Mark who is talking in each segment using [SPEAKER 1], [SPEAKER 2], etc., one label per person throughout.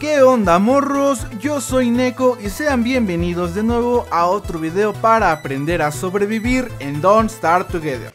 [SPEAKER 1] ¿Qué onda morros? Yo soy Neko y sean bienvenidos de nuevo a otro video para aprender a sobrevivir en Don't Start Together.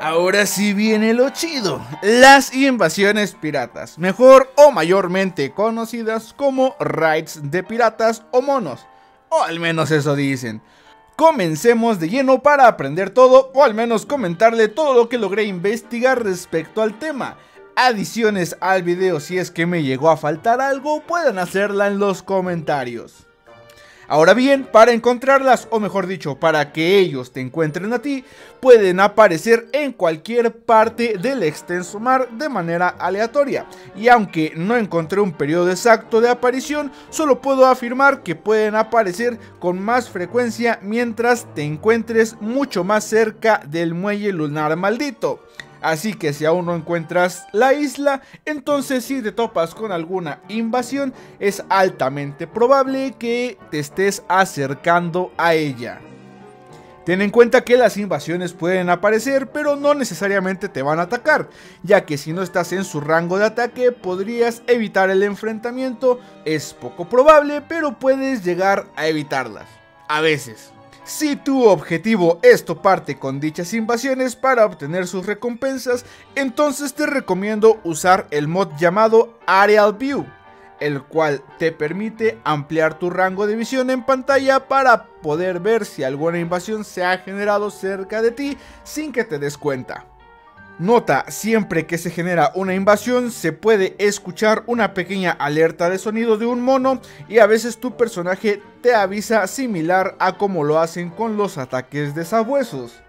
[SPEAKER 1] Ahora sí viene lo chido, las invasiones piratas, mejor o mayormente conocidas como raids de piratas o monos, o al menos eso dicen. Comencemos de lleno para aprender todo o al menos comentarle todo lo que logré investigar respecto al tema adiciones al video si es que me llegó a faltar algo, pueden hacerla en los comentarios. Ahora bien, para encontrarlas, o mejor dicho, para que ellos te encuentren a ti, pueden aparecer en cualquier parte del extenso mar de manera aleatoria. Y aunque no encontré un periodo exacto de aparición, solo puedo afirmar que pueden aparecer con más frecuencia mientras te encuentres mucho más cerca del muelle lunar maldito. Así que si aún no encuentras la isla, entonces si te topas con alguna invasión, es altamente probable que te estés acercando a ella. Ten en cuenta que las invasiones pueden aparecer, pero no necesariamente te van a atacar, ya que si no estás en su rango de ataque podrías evitar el enfrentamiento, es poco probable, pero puedes llegar a evitarlas, a veces. Si tu objetivo es toparte con dichas invasiones para obtener sus recompensas, entonces te recomiendo usar el mod llamado Aerial View, el cual te permite ampliar tu rango de visión en pantalla para poder ver si alguna invasión se ha generado cerca de ti sin que te des cuenta. Nota, siempre que se genera una invasión se puede escuchar una pequeña alerta de sonido de un mono y a veces tu personaje te avisa similar a como lo hacen con los ataques de sabuesos.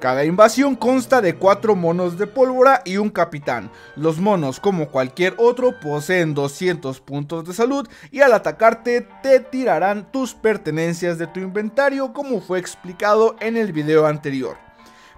[SPEAKER 1] Cada invasión consta de 4 monos de pólvora y un capitán. Los monos, como cualquier otro, poseen 200 puntos de salud y al atacarte te tirarán tus pertenencias de tu inventario como fue explicado en el video anterior.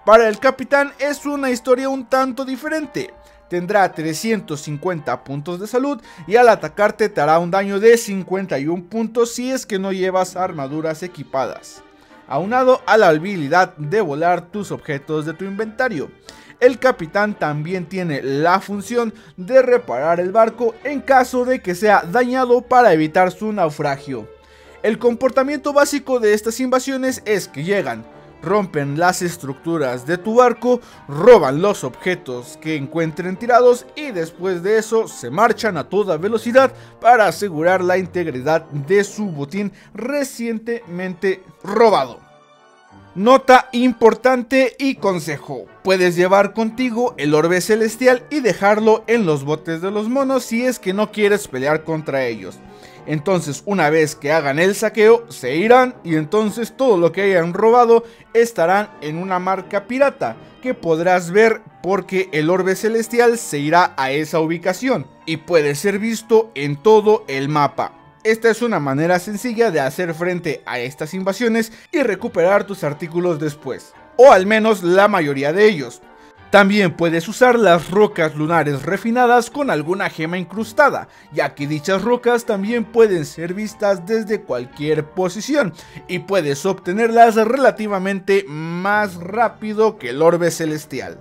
[SPEAKER 1] Para el capitán es una historia un tanto diferente. Tendrá 350 puntos de salud y al atacarte te hará un daño de 51 puntos si es que no llevas armaduras equipadas. Aunado a la habilidad de volar tus objetos de tu inventario. El capitán también tiene la función de reparar el barco en caso de que sea dañado para evitar su naufragio. El comportamiento básico de estas invasiones es que llegan, rompen las estructuras de tu barco, roban los objetos que encuentren tirados y después de eso se marchan a toda velocidad para asegurar la integridad de su botín recientemente robado. Nota importante y consejo. Puedes llevar contigo el orbe celestial y dejarlo en los botes de los monos si es que no quieres pelear contra ellos. Entonces una vez que hagan el saqueo se irán y entonces todo lo que hayan robado estarán en una marca pirata que podrás ver porque el orbe celestial se irá a esa ubicación y puede ser visto en todo el mapa. Esta es una manera sencilla de hacer frente a estas invasiones y recuperar tus artículos después, o al menos la mayoría de ellos. También puedes usar las rocas lunares refinadas con alguna gema incrustada, ya que dichas rocas también pueden ser vistas desde cualquier posición y puedes obtenerlas relativamente más rápido que el orbe celestial.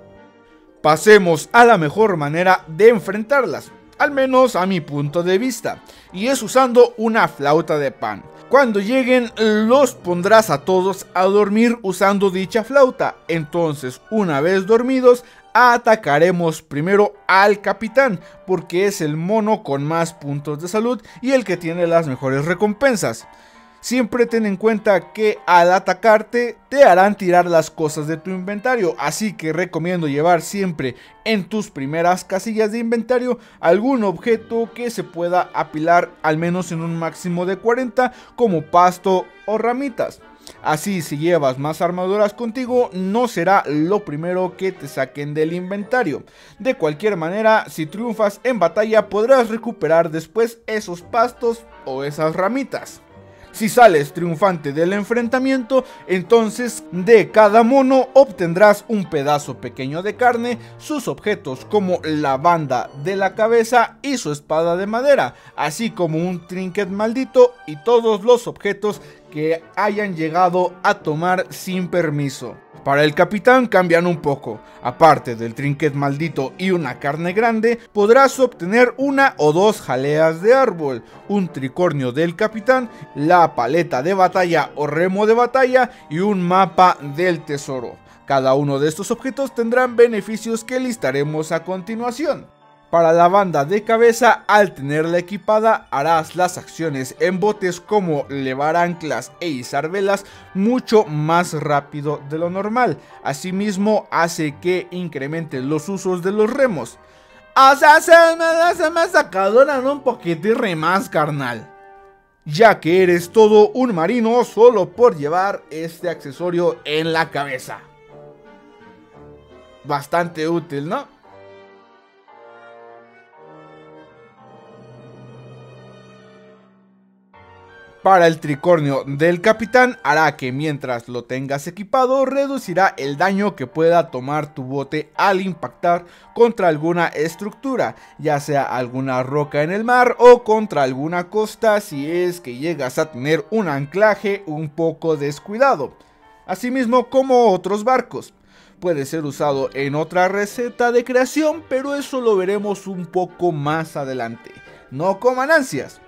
[SPEAKER 1] Pasemos a la mejor manera de enfrentarlas, al menos a mi punto de vista, y es usando una flauta de pan. Cuando lleguen los pondrás a todos a dormir usando dicha flauta. Entonces, una vez dormidos, atacaremos primero al capitán, porque es el mono con más puntos de salud y el que tiene las mejores recompensas. Siempre ten en cuenta que al atacarte te harán tirar las cosas de tu inventario, así que recomiendo llevar siempre en tus primeras casillas de inventario algún objeto que se pueda apilar al menos en un máximo de 40 como pasto o ramitas. Así si llevas más armaduras contigo no será lo primero que te saquen del inventario. De cualquier manera, si triunfas en batalla podrás recuperar después esos pastos o esas ramitas. Si sales triunfante del enfrentamiento, entonces de cada mono obtendrás un pedazo pequeño de carne, sus objetos como la banda de la cabeza y su espada de madera, así como un trinket maldito y todos los objetos que hayan llegado a tomar sin permiso. Para el capitán cambian un poco. Aparte del trinquet maldito y una carne grande, podrás obtener una o dos jaleas de árbol, un tricornio del capitán, la paleta de batalla o remo de batalla y un mapa del tesoro. Cada uno de estos objetos tendrán beneficios que listaremos a continuación. Para la banda de cabeza, al tenerla equipada, harás las acciones en botes como levar anclas e izar velas mucho más rápido de lo normal. Asimismo, hace que incremente los usos de los remos. O sea, se me, se me sacadoran un poquito y más, carnal. Ya que eres todo un marino solo por llevar este accesorio en la cabeza. Bastante útil, ¿no? Para el tricornio del capitán hará que mientras lo tengas equipado reducirá el daño que pueda tomar tu bote al impactar contra alguna estructura, ya sea alguna roca en el mar o contra alguna costa si es que llegas a tener un anclaje un poco descuidado, asimismo como otros barcos. Puede ser usado en otra receta de creación, pero eso lo veremos un poco más adelante. No coman ansias.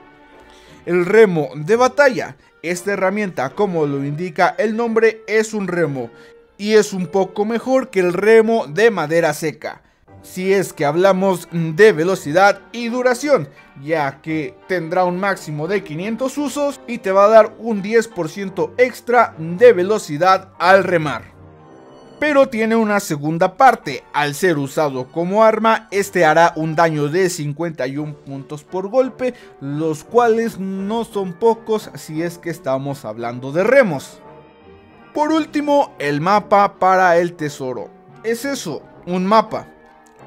[SPEAKER 1] El remo de batalla. Esta herramienta, como lo indica el nombre, es un remo y es un poco mejor que el remo de madera seca. Si es que hablamos de velocidad y duración, ya que tendrá un máximo de 500 usos y te va a dar un 10% extra de velocidad al remar pero tiene una segunda parte. Al ser usado como arma, este hará un daño de 51 puntos por golpe, los cuales no son pocos si es que estamos hablando de remos. Por último, el mapa para el tesoro. Es eso, un mapa,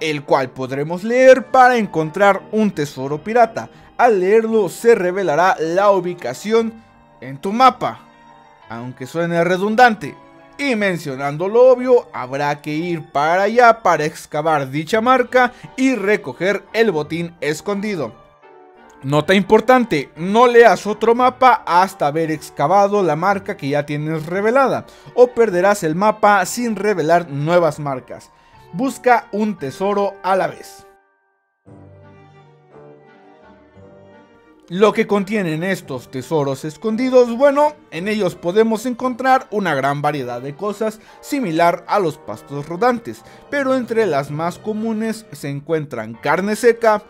[SPEAKER 1] el cual podremos leer para encontrar un tesoro pirata. Al leerlo se revelará la ubicación en tu mapa, aunque suene redundante. Y mencionando lo obvio, habrá que ir para allá para excavar dicha marca y recoger el botín escondido. Nota importante, no leas otro mapa hasta haber excavado la marca que ya tienes revelada, o perderás el mapa sin revelar nuevas marcas. Busca un tesoro a la vez. Lo que contienen estos tesoros escondidos, bueno, en ellos podemos encontrar una gran variedad de cosas similar a los pastos rodantes, pero entre las más comunes se encuentran carne seca,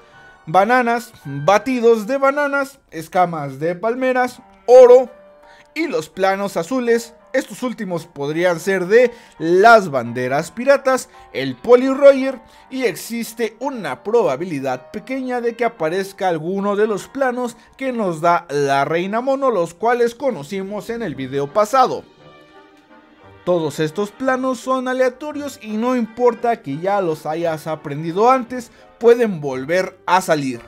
[SPEAKER 1] bananas, batidos de bananas, escamas de palmeras, oro y los planos azules estos últimos podrían ser de las banderas piratas, el Roger y existe una probabilidad pequeña de que aparezca alguno de los planos que nos da la Reina Mono, los cuales conocimos en el video pasado. Todos estos planos son aleatorios y no importa que ya los hayas aprendido antes, pueden volver a salir.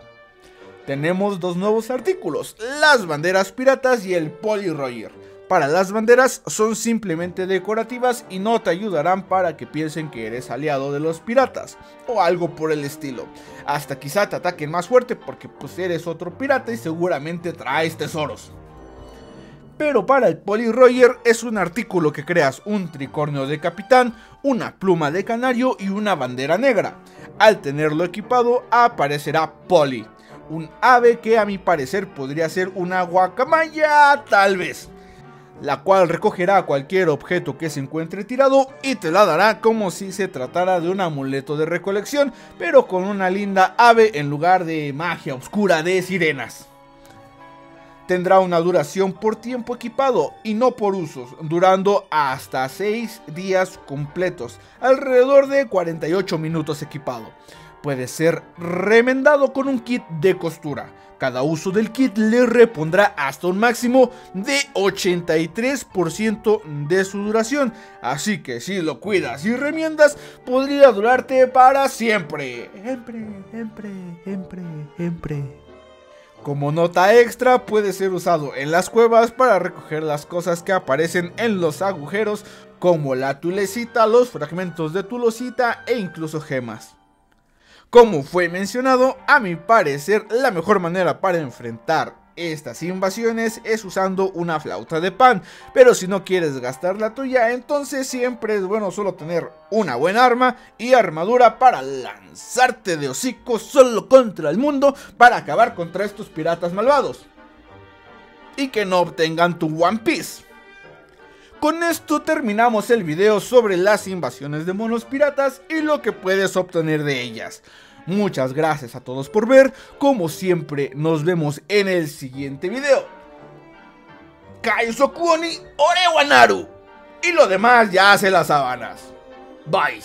[SPEAKER 1] Tenemos dos nuevos artículos, las banderas piratas y el Roger para las banderas son simplemente decorativas y no te ayudarán para que piensen que eres aliado de los piratas o algo por el estilo. Hasta quizá te ataquen más fuerte porque pues eres otro pirata y seguramente traes tesoros. Pero para el Poli Roger es un artículo que creas un tricornio de capitán, una pluma de canario y una bandera negra. Al tenerlo equipado aparecerá Poli, un ave que a mi parecer podría ser una guacamaya tal vez la cual recogerá cualquier objeto que se encuentre tirado y te la dará como si se tratara de un amuleto de recolección, pero con una linda ave en lugar de magia oscura de sirenas. Tendrá una duración por tiempo equipado y no por usos, durando hasta 6 días completos, alrededor de 48 minutos equipado. Puede ser remendado con un kit de costura cada uso del kit le repondrá hasta un máximo de 83% de su duración. Así que si lo cuidas y remiendas, podría durarte para siempre. Siempre, siempre, siempre, siempre. Como nota extra, puede ser usado en las cuevas para recoger las cosas que aparecen en los agujeros, como la tulecita, los fragmentos de tulosita e incluso gemas. Como fue mencionado, a mi parecer la mejor manera para enfrentar estas invasiones es usando una flauta de pan, pero si no quieres gastar la tuya, entonces siempre es bueno solo tener una buena arma y armadura para lanzarte de hocico solo contra el mundo para acabar contra estos piratas malvados. Y que no obtengan tu One Piece. Con esto terminamos el video sobre las invasiones de monos piratas y lo que puedes obtener de ellas. Muchas gracias a todos por ver, como siempre nos vemos en el siguiente video. Kaizo Kuoni Orewanaru. Y lo demás ya hace las sábanas. Bye.